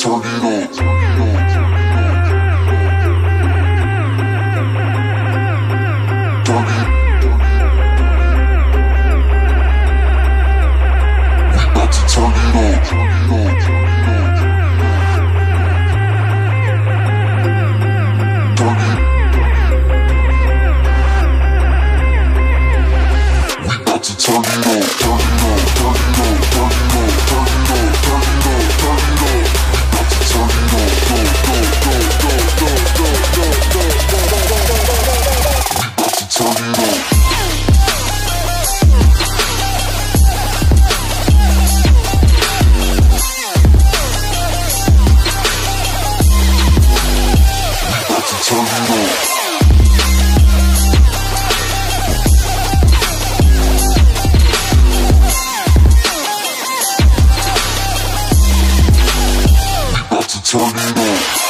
Turn it up. Terminal.